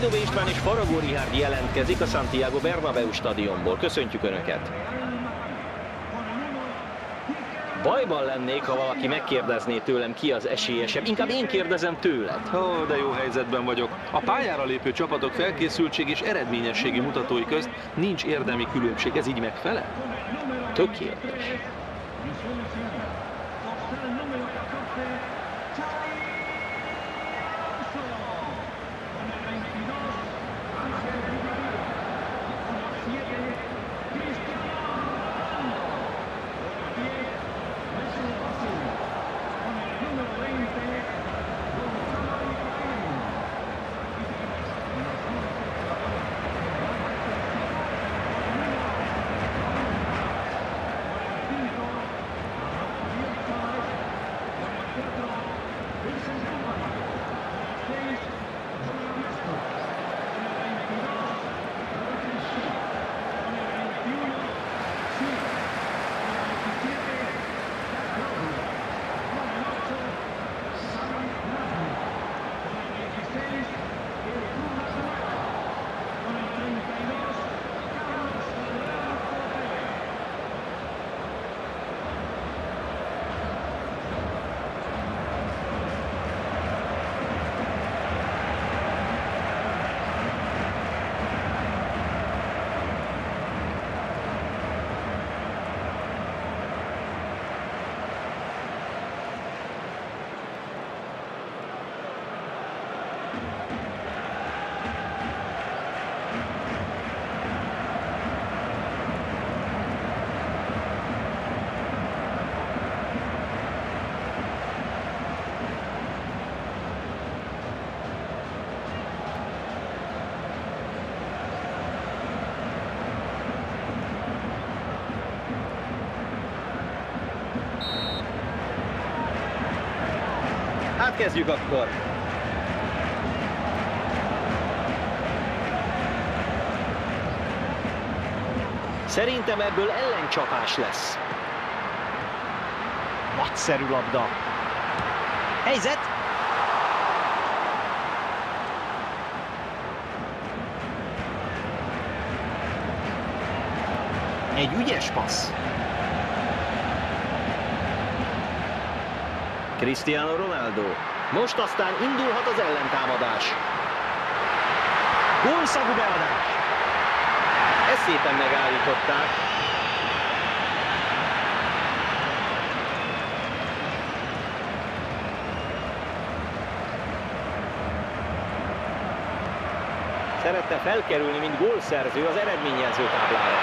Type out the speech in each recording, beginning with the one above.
Hajdóbe István és Faragó Rihárd jelentkezik a Santiago Bernabeu stadionból. Köszöntjük Önöket! Bajban lennék, ha valaki megkérdezné tőlem, ki az esélyesebb. Inkább én kérdezem tőled. Ó, de jó helyzetben vagyok. A pályára lépő csapatok felkészültség és eredményességi mutatói közt nincs érdemi különbség. Ez így megfelel? Tökéletes. Hát kezdjük akkor. Szerintem ebből ellencsapás lesz. Nagyszerű labda. Helyzet! Egy ügyes passz. Cristiano Ronaldo. Most aztán indulhat az ellentámadás. Gólszagú beadás. Ezt szépen megállították. Szerette felkerülni, mint gólszerző az eredményjelző táblára.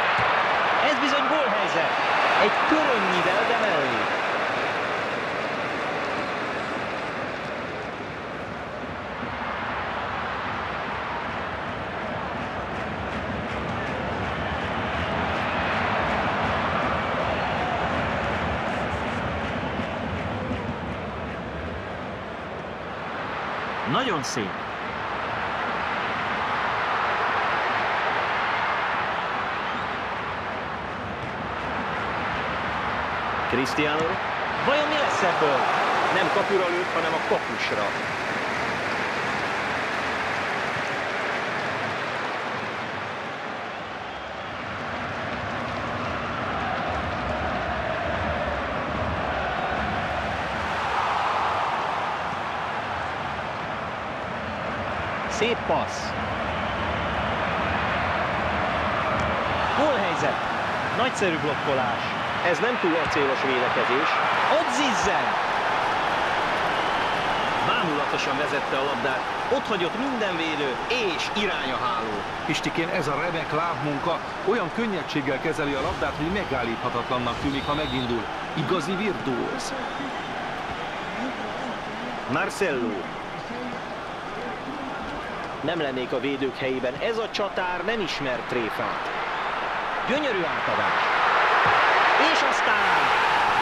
Ez bizony gólhelyzet. Egy körönnyivel, de Nagyon szép. Cristiano. Vajon mi lesz ebből? Nem kapura lőtt, hanem a kapusra. Szép passz. Gólhelyzet. Nagyszerű blokkolás. Ez nem túl acélos védekezés. Ott zizzen! Bámulatosan vezette a labdát. Ott hagyott minden védő, és irány a háló. Pistikén ez a remek lábmunka olyan könnyedséggel kezeli a labdát, hogy megállíthatatlannak tűnik, ha megindul. Igazi virtuóz. Marcello. Nem lennék a védők helyében. Ez a csatár nem ismer tréfát. Gyönyörű átadás. És aztán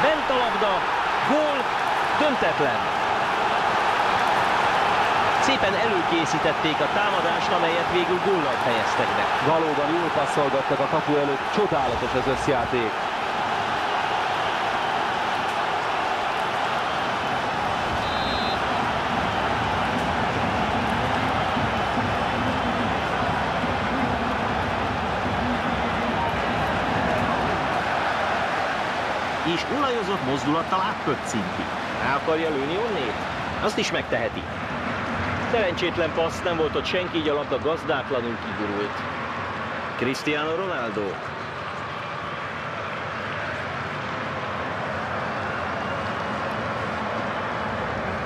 bent a labda, gól, döntetlen. Szépen előkészítették a támadást, amelyet végül góllal fejeztek be. Valóban jól passzolgattak a kapu előtt, csodálatos az összjáték. És olajozott mozdulattal átpöccinti. Rá akarja lőni onnét? Azt is megteheti. Szerencsétlen passz, nem volt ott senki, így a labda gazdátlanul kigurult. Cristiano Ronaldo.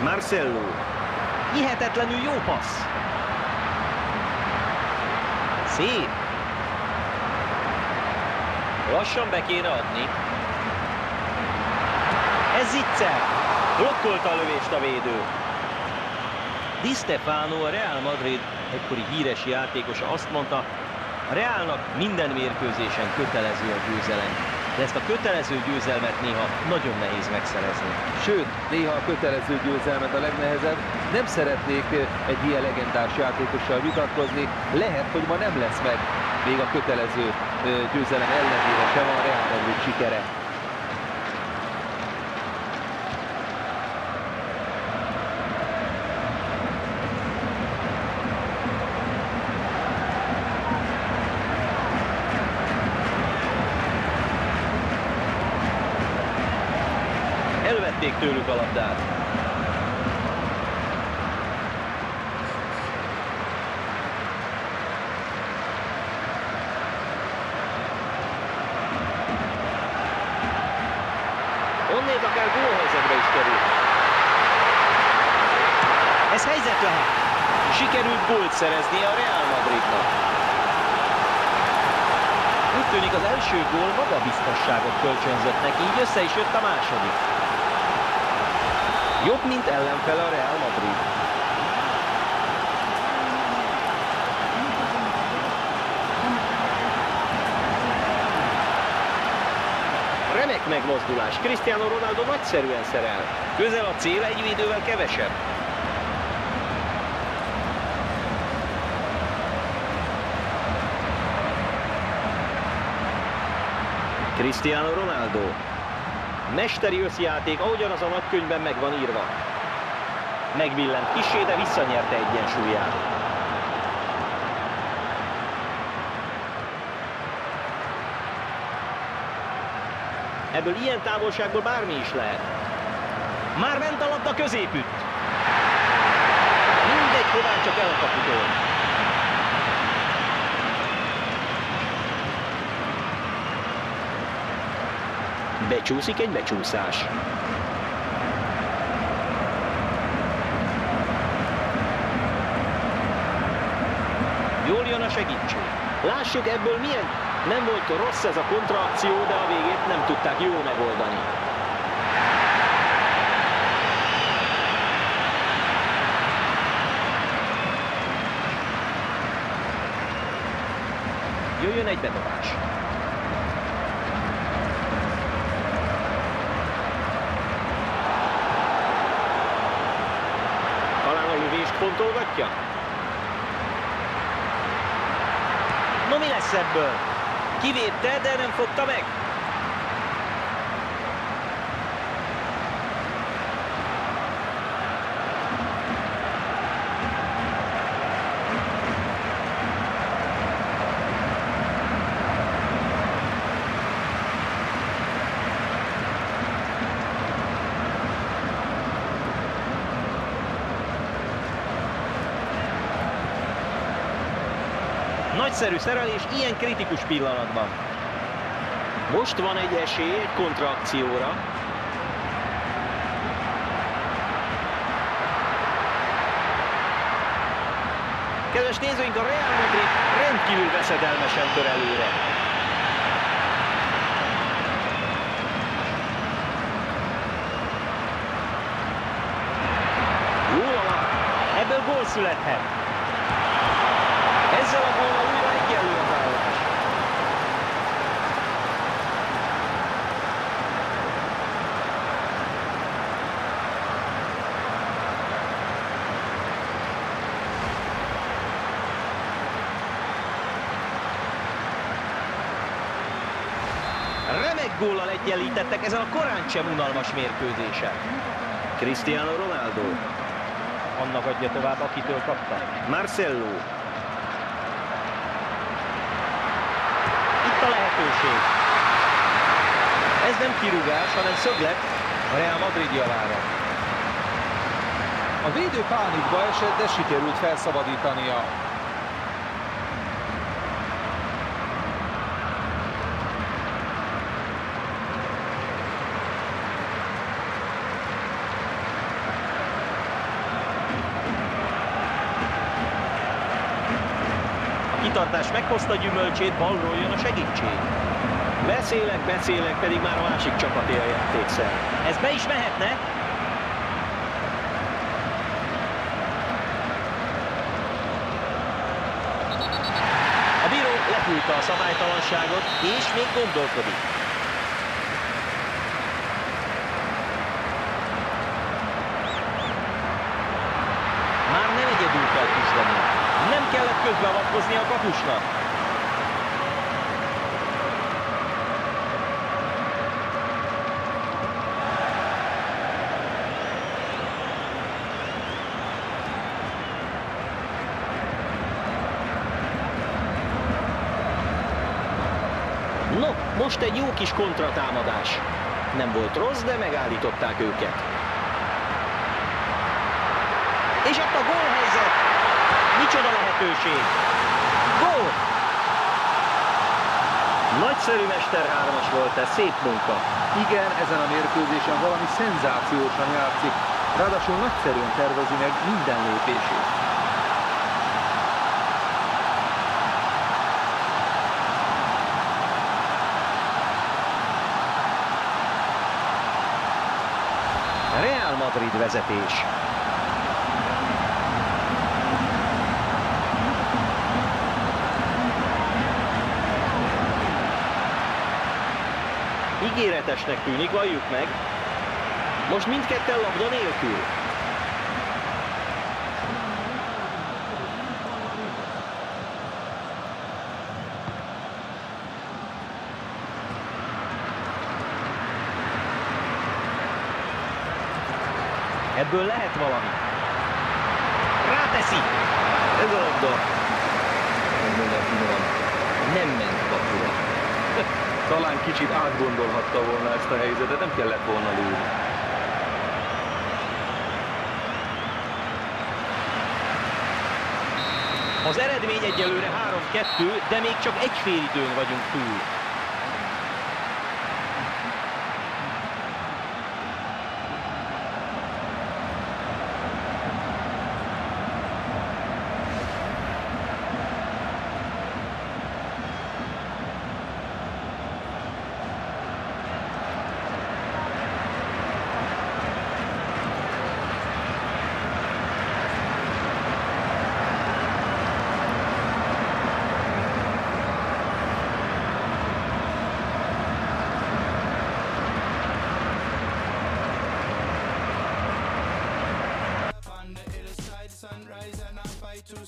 Marcelo. Hihetetlenül jó passz. Szép. Lassan be kéne adni. Ez Zicser. Blokkolta a lövést a védő. Di Stefano, a Real Madrid egykori híres játékosa azt mondta, a Realnak minden mérkőzésen kötelező a győzelem, de ezt a kötelező győzelmet néha nagyon nehéz megszerezni. Sőt, néha a kötelező győzelmet a legnehezebb. Nem szeretnék egy ilyen legendás játékossal vitatkozni. Lehet, hogy ma nem lesz meg még a kötelező győzelem ellenére sem a Real Madrid sikere. Elvették tőlük a labdát. Onnét akár gólhelyzetbe is kerül. Ez helyzet lehet. Sikerült gólt szerezni a Real Madridnak. Úgy tűnik az első gól magabiztosságot kölcsönzött neki, így össze is jött a második. Jobb, mint ellenfele a Real Madrid. Remek megmozdulás. Cristiano Ronaldo nagyszerűen szerel. Közel a cél egy védővel kevesebb. Cristiano Ronaldo. Mesteri összjáték, ahogyan az a nagykönyvben meg van írva. Megvillent kisé, de visszanyerte egyensúlyát. Ebből ilyen távolságból bármi is lehet. Már ment a labda középütt. Mindegy, hová csak el. Becsúszik egy becsúszás. Jól jön a segítség. Lássuk ebből milyen nem volt rossz ez a kontraakció, de a végét nem tudták jól megoldani. Jöjjön egy bedobás. Talán a lövést fontolgatja? No mi lesz ebből? Kivédte, de nem fogta meg. Nagyszerű szerelés ilyen kritikus pillanatban. Most van egy esély egy kontraakcióra. Kedves nézőink, a Real Madrid rendkívül veszedelmesen tör előre. Jó ebből gól születhet. Ezzel a góllal újra egyenlő az állás. Remek góllal egyenlítettek ezen a korán sem unalmas mérkőzésen. Cristiano Ronaldo. Annak adja tovább, akitől kapta. Marcelo. Itt a lehetőség. Ez nem kirúgás, hanem szöglet a Real Madrid javára. A védő pánikba esett, de sikerült felszabadítania. Kitartás meghozta gyümölcsét, balról jön a segítség. Beszélek, beszélek, pedig már a másik csapaté a játékszer. Ez be is mehetne. A bíró lefújta a szabálytalanságot, és még gondolkodik. Már nem egyedül kell küzdeni. Nem kellett közbeavatkozni a kapusnak. No, most egy jó kis kontratámadás. Nem volt rossz, de megállították őket. És ott a gólhelyzet. Micsoda lehetőség. Gól! Nagyszerű Mester 3-as volt ez, szép munka. Igen, ezen a mérkőzésen valami szenzációsan játszik, ráadásul nagyszerűen tervezi meg minden lépését. Real Madrid vezetés. Ígéretesnek tűnik, valljuk meg. Most mindketten labda nélkül. Ebből lehet valami. Ráteszi. Ez a labda. Nem ment kapura. Talán kicsit átgondolhatta volna ezt a helyzetet, nem kellett volna lőni. Az eredmény egyelőre 3-2, de még csak egy fél időn vagyunk túl.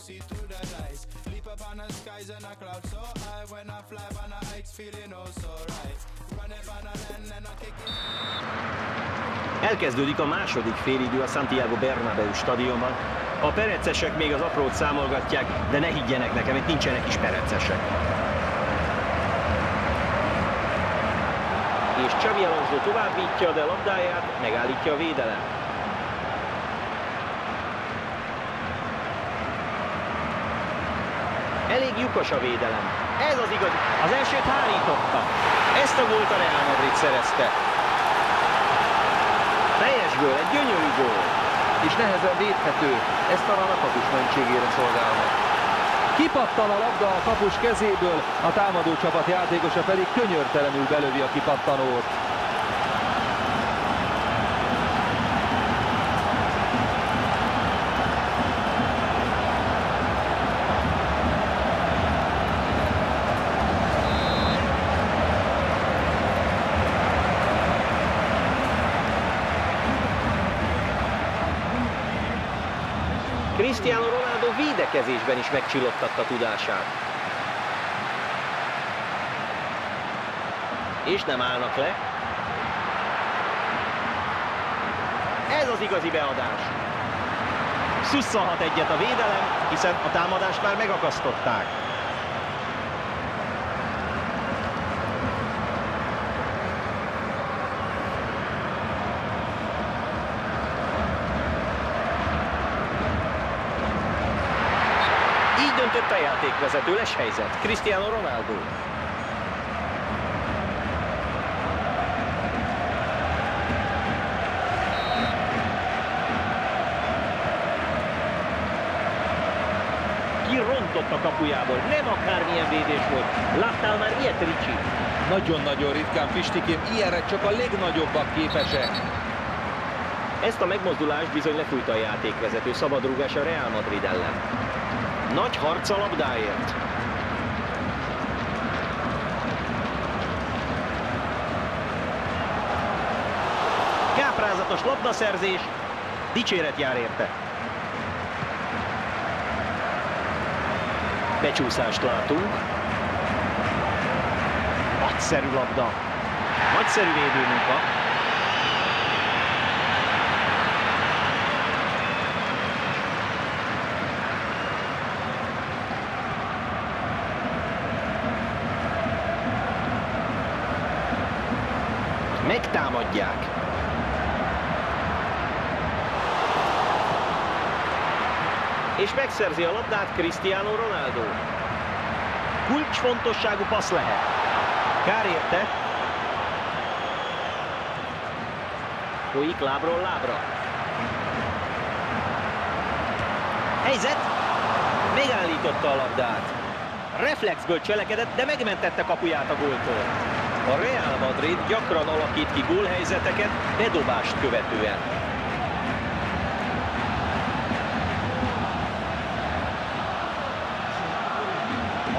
See through the lights. Leap up on the skies and I cloud so high when I fly on the heights, feeling oh so right. Running on the land and I kick it. Elkezdődik a második félidő a Santiago Bernabéu stadionban. A perecesek még az aprót számolgatják, de ne higgyenek nekem, itt nincsenek is perecesek. És Xabi Alonso továbbítja, de labdáját megállítja a védelem. Lyukas a védelem. Ez az igaz. Az elsőt hárította. Ezt a gólt a Real Madrid szerezte. Teljesből egy gyönyörű gól. És nehezen védhető, ez talán a kapus mentségére szolgálhat. Kipattan a labda a kapus kezéből, a támadó csapat játékosa pedig könyörtelenül belövi a kipattanót. Cristiano Ronaldo védekezésben is megcsillottatta tudását. És nem állnak le. Ez az igazi beadás. Szusszalhat egyet a védelem, hiszen a támadást már megakasztották. Döntött a játékvezető, les helyzet. Cristiano Ronaldo. Kirontott a kapujából, nem akármilyen védés volt. Láttál már ilyet, Ricsi? Nagyon-nagyon ritkán, Pistikém, ilyenre csak a legnagyobbak képesek. Ezt a megmozdulást bizony lefújta a játékvezető szabadrúgás a Real Madrid ellen. Nagy harc a labdáért. Káprázatos labdaszerzés, dicséret jár érte. Becsúszást látunk. Nagyszerű labda. Nagyszerű védőmunka. És megszerzi a labdát Cristiano Ronaldo. Kulcsfontosságú passz lehet. Kár érte. Folyik lábról lábra. Helyzet. Megállította a labdát. Reflexből cselekedett, de megmentette kapuját a góltól. A Real Madrid gyakran alakít ki gólhelyzeteket bedobást követően.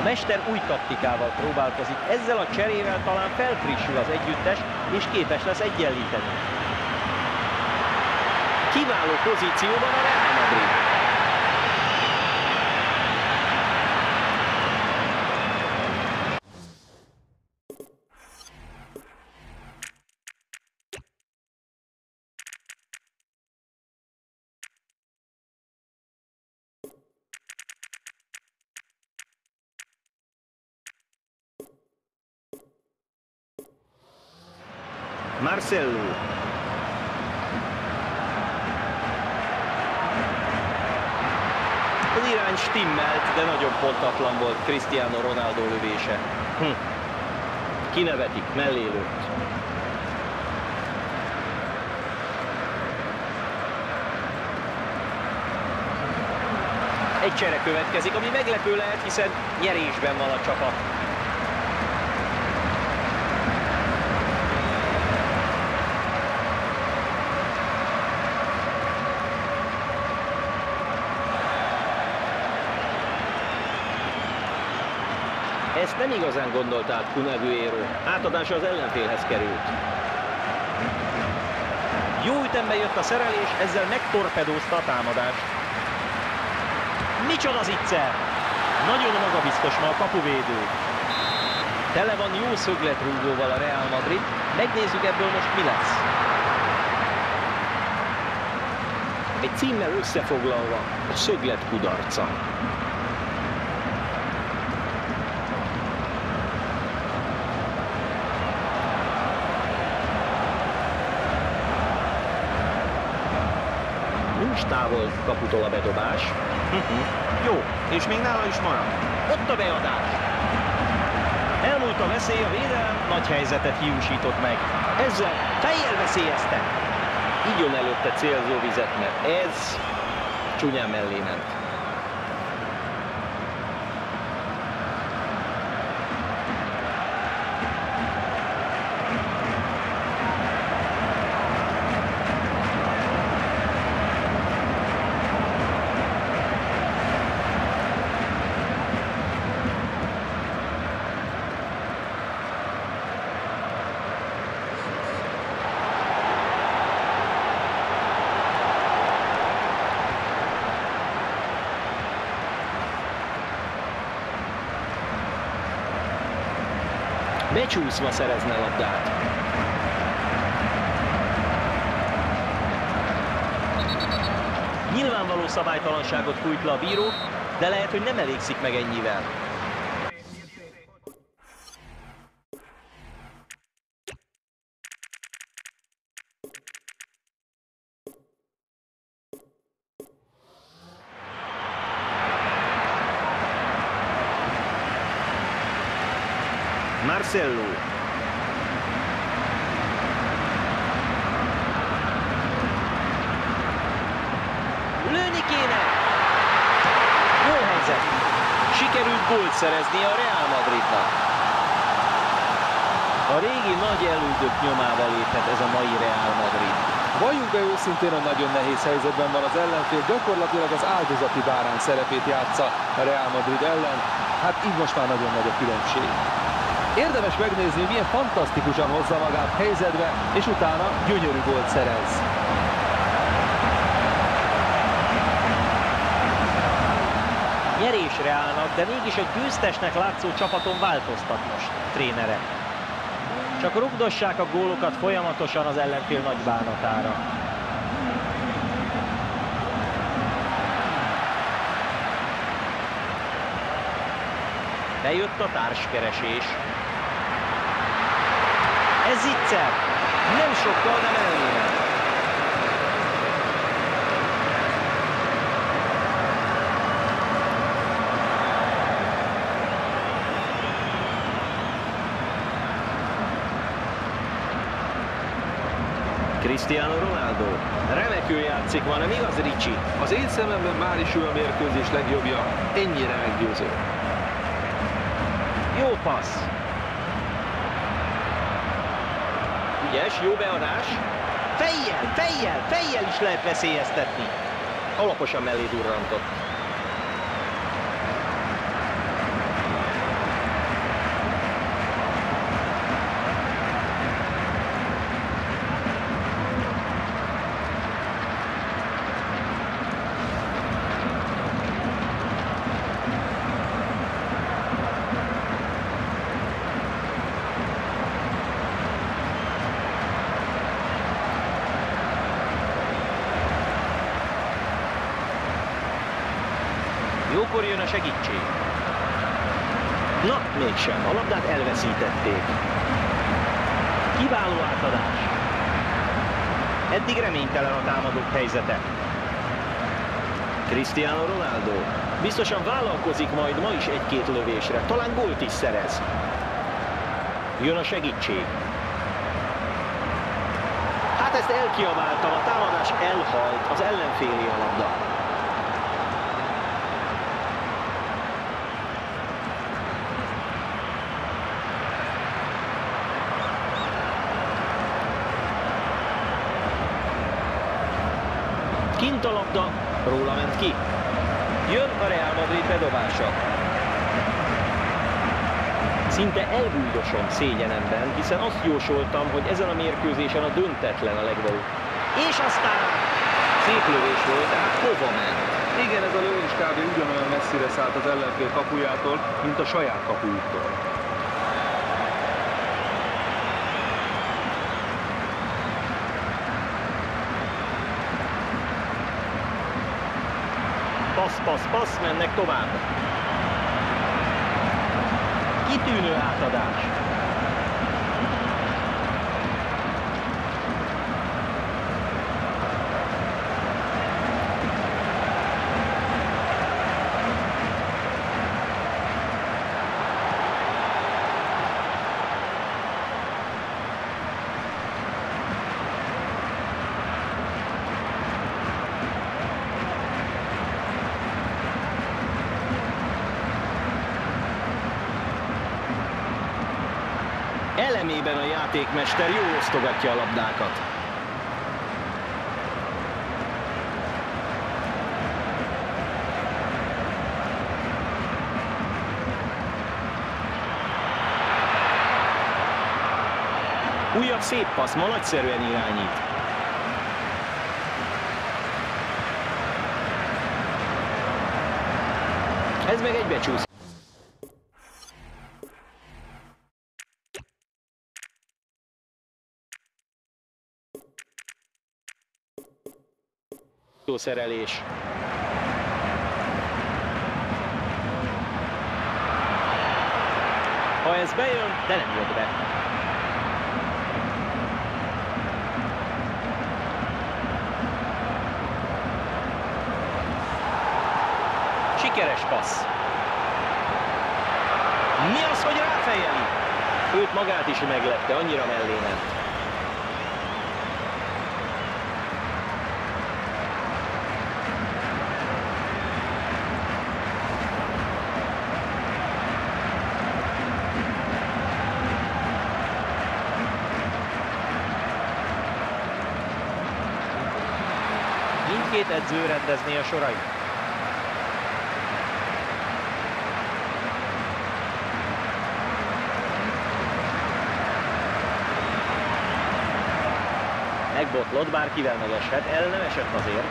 A mester új taktikával próbálkozik, ezzel a cserével talán felfrissül az együttes, és képes lesz egyenlíteni. Kiváló pozícióban a Real Madrid. Marcelo. Az irány stimmelt, de nagyon pontatlan volt Cristiano Ronaldo lövése. Hm. Kinevetik, mellé lőtt. Egy csere következik, ami meglepő lehet, hiszen nyerésben van a csapat. Ezt nem igazán gondolt át Kunaguero. Átadása az ellenfélhez került. Jó ütemben jött a szerelés, ezzel megtorpedózta a támadást. Micsoda zicser! Nagyon magabiztos ma a kapuvédő. Tele van jó szögletrúgóval a Real Madrid. Megnézzük ebből most mi lesz. Egy címmel összefoglalva a szöglet kudarca. Távol kaputól a bedobás. Jó, és még nála is marad. Ott a beadás. Elmúlt a veszély, a védelem nagy helyzetet hiúsított meg. Ezzel fejjel veszélyezte. Így jön előtte célzó vizet, mert ez csúnyán mellé ment. Becsúszva szerezne labdát. Nyilvánvaló szabálytalanságot fújt le a bíró, de lehet, hogy nem elégszik meg ennyivel. Marcello. Lőni kéne! Jó helyzet! Sikerült gólt szerezni a Real Madridnak. A régi nagy elődök nyomába léphet ez a mai Real Madrid. Valljuk be őszintén, hogy nagyon nehéz helyzetben van az ellenfél, gyakorlatilag az áldozati bárány szerepét játsza a Real Madrid ellen, hát így most már nagyon nagy a különbség. Érdemes megnézni, milyen fantasztikusan hozza magát helyzetbe, és utána gyönyörű gólt szerez. Nyerésre állnak, de mégis egy győztesnek látszó csapaton változtat most a trénere. Csak rugdossák a gólokat folyamatosan az ellenfél nagy bánatára. Bejött a társkeresés. Ez Zicser. Nem sokkal, nem elmélet. Cristiano Ronaldo. Remekül játszik, van, nem igaz, Ricsi? Az én szememben már is ő a mérkőzés legjobbja, ennyire meggyőző. Jó passz. Ügyes, jó beadás. Fejjel, fejjel, fejjel is lehet veszélyeztetni. Alaposan mellé durrantott. Jókor jön a segítség. Na, mégsem. A labdát elveszítették. Kiváló átadás. Eddig reménytelen a támadók helyzete. Cristiano Ronaldo. Biztosan vállalkozik majd ma is egy-két lövésre. Talán gólt is szerez. Jön a segítség. Hát ezt elkiabáltam, a támadás elhalt, az ellenféli a labda. A labda, róla ment ki. Jön a Real Madrid bedobása. Szinte elbújdosom szégyenemben, hiszen azt jósoltam, hogy ezen a mérkőzésen a döntetlen a legvalóbb. És aztán szép lövés volt, tehát hova ment? Igen, ez a lövés kb. ugyanolyan messzire szállt az ellenfél kapujától, mint a saját kapujútól. Passz, mennek tovább. Kitűnő átadás. Elemében a játékmester jól osztogatja a labdákat. Újabb szép passz, ma nagyszerűen irányít. Ez meg egybecsúsz. Szerelés. Ha ez bejön, de nem jött be. Sikeres passz. Mi az, hogy ráfejeli? Őt magát is meglepte, annyira mellé ment. Mindkét edző rendezné a sorait. Megbotlott, bárkivel megeshet, el nem esett azért.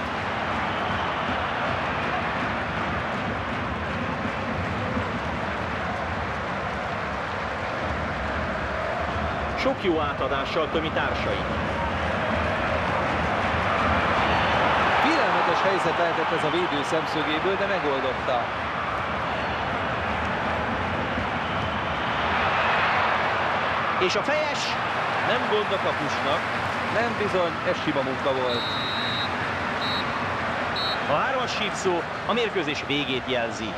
Sok jó átadással tömi társait. Félelmetes helyzet lehetett ez a védő szemszögéből, de megoldotta. És a fejes Nem gond a kapusnak, nem bizony, ez sima munka volt. A hármas sívszó a mérkőzés végét jelzi.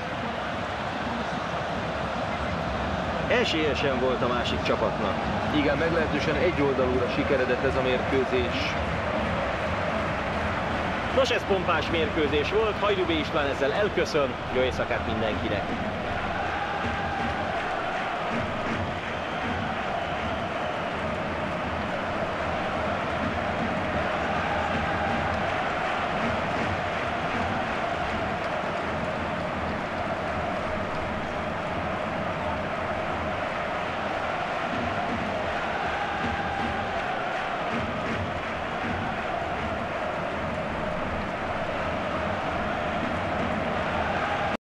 Esélyesen volt a másik csapatnak. Igen, meglehetősen egyoldalúra sikeredett ez a mérkőzés. Nos, ez pompás mérkőzés volt, Hajdubé István ezzel elköszön, jó éjszakát mindenkinek!